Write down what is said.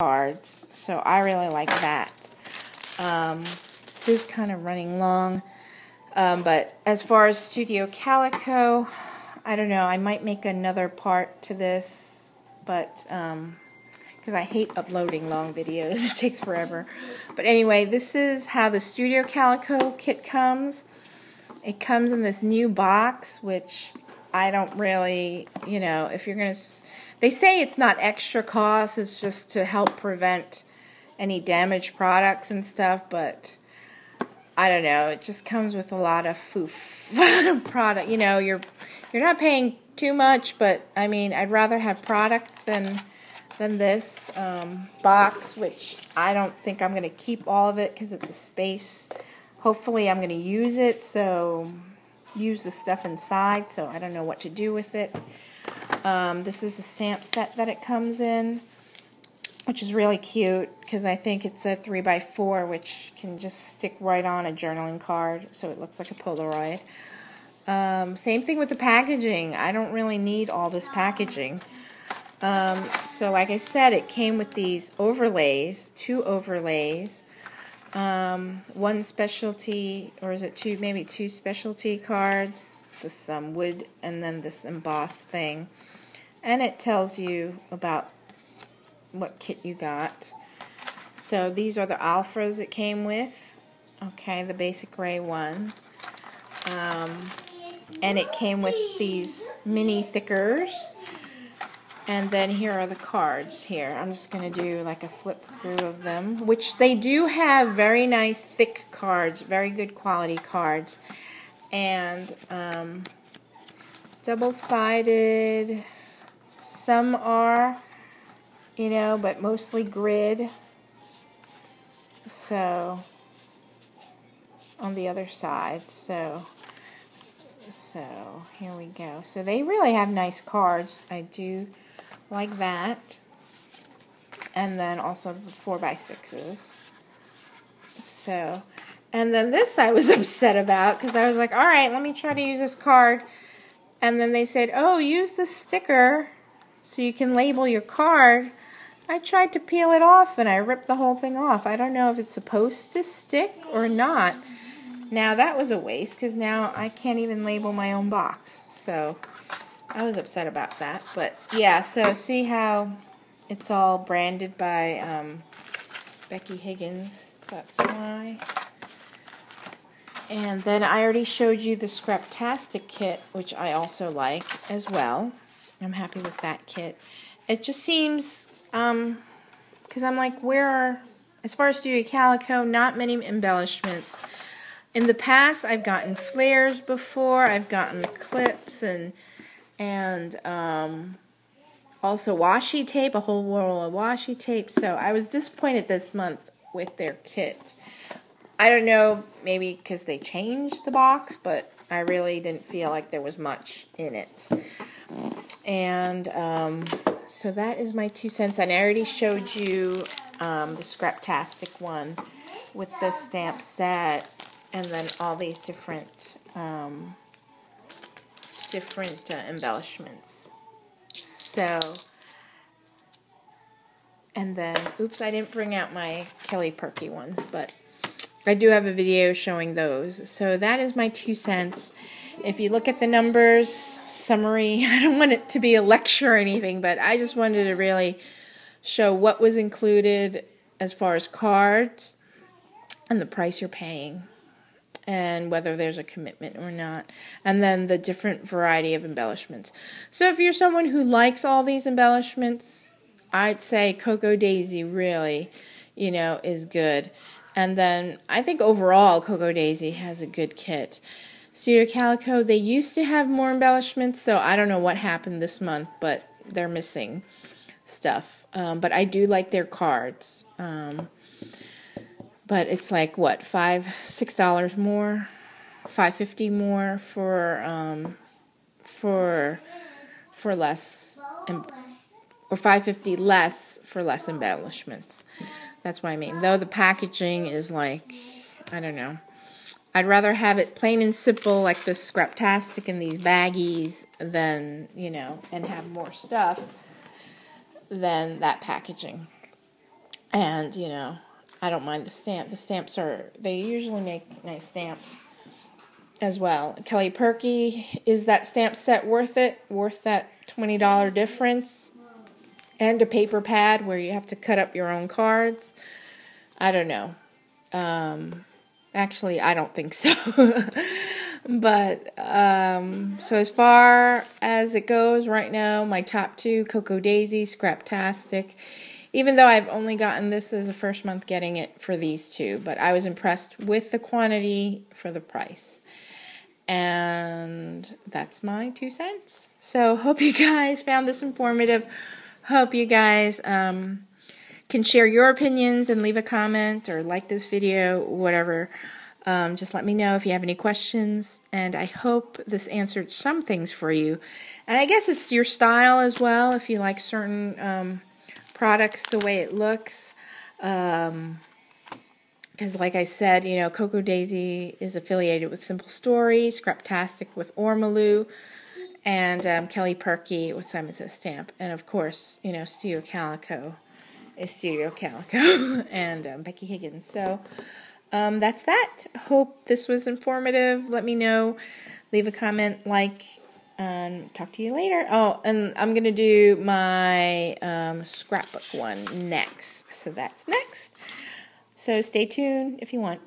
cards, so I really like that. Um, this is kind of running long, um, but as far as Studio Calico, I don't know, I might make another part to this, but, because um, I hate uploading long videos, it takes forever. But anyway, this is how the Studio Calico kit comes. It comes in this new box, which I don't really, you know, if you're going to, they say it's not extra cost, it's just to help prevent any damaged products and stuff, but I don't know, it just comes with a lot of foof product, you know, you're you're not paying too much, but I mean, I'd rather have product than than this um, box, which I don't think I'm going to keep all of it because it's a space. Hopefully, I'm going to use it, so use the stuff inside, so I don't know what to do with it. Um, this is the stamp set that it comes in, which is really cute because I think it's a 3x4, which can just stick right on a journaling card, so it looks like a Polaroid. Um, same thing with the packaging. I don't really need all this packaging. Um, so like I said, it came with these overlays, two overlays, um, one specialty, or is it two, maybe two specialty cards, this um, wood, and then this embossed thing. And it tells you about what kit you got. So these are the alphas it came with. Okay, the basic gray ones. Um, and it came with these mini thickers and then here are the cards here I'm just gonna do like a flip through of them which they do have very nice thick cards very good quality cards and um, double-sided some are you know but mostly grid so on the other side so so here we go. So they really have nice cards. I do like that. And then also the 4 by 6s So, and then this I was upset about because I was like, all right, let me try to use this card. And then they said, oh, use the sticker so you can label your card. I tried to peel it off and I ripped the whole thing off. I don't know if it's supposed to stick or not. Now that was a waste because now I can't even label my own box. So I was upset about that. But yeah, so see how it's all branded by um, Becky Higgins. That's why. And then I already showed you the Scraptastic kit, which I also like as well. I'm happy with that kit. It just seems, um, because I'm like, where are, as far as Studio Calico, not many embellishments. In the past, I've gotten flares before. I've gotten clips and and um, also washi tape, a whole roll of washi tape. So I was disappointed this month with their kit. I don't know, maybe because they changed the box, but I really didn't feel like there was much in it. And um, so that is my two cents. And I already showed you um, the Scraptastic one with the stamp set and then all these different um, different uh, embellishments. So, and then, oops, I didn't bring out my Kelly Purkey ones, but I do have a video showing those. So that is my two cents. If you look at the numbers, summary, I don't want it to be a lecture or anything, but I just wanted to really show what was included as far as cards and the price you're paying and whether there's a commitment or not, and then the different variety of embellishments. So if you're someone who likes all these embellishments, I'd say Cocoa Daisy really, you know, is good. And then I think overall Cocoa Daisy has a good kit. Studio Calico, they used to have more embellishments, so I don't know what happened this month, but they're missing stuff. Um, but I do like their cards. Um, but it's like what five six dollars more? Five fifty more for um for for less or five fifty less for less embellishments. That's what i mean. Though the packaging is like i don't know. I'd rather have it plain and simple like this scraptastic in these baggies than you know and have more stuff than that packaging. And, you know, I don't mind the stamp. The stamps are, they usually make nice stamps as well. Kelly Purkey, is that stamp set worth it? Worth that $20 difference? And a paper pad where you have to cut up your own cards? I don't know. Um, actually, I don't think so. but um, so as far as it goes right now, my top two Cocoa Daisy, Scraptastic. Even though I've only gotten this as a first month getting it for these two, but I was impressed with the quantity for the price. And that's my two cents. So, hope you guys found this informative. Hope you guys um, can share your opinions and leave a comment or like this video, whatever. Um, just let me know if you have any questions, and I hope this answered some things for you. And I guess it's your style as well, if you like certain um, products the way it looks. Um, because like I said, you know, Cocoa Daisy is affiliated with Simple Stories, Scraptastic with Ormolu, and um, Kelly Purkey with Simon Says Stamp, and of course, you know, Studio Calico is Studio Calico, and um, Becky Higgins. So um, that's that. Hope this was informative. Let me know. Leave a comment, like, um, talk to you later. Oh, and I'm going to do my um, scrapbook one next. So that's next. So stay tuned if you want.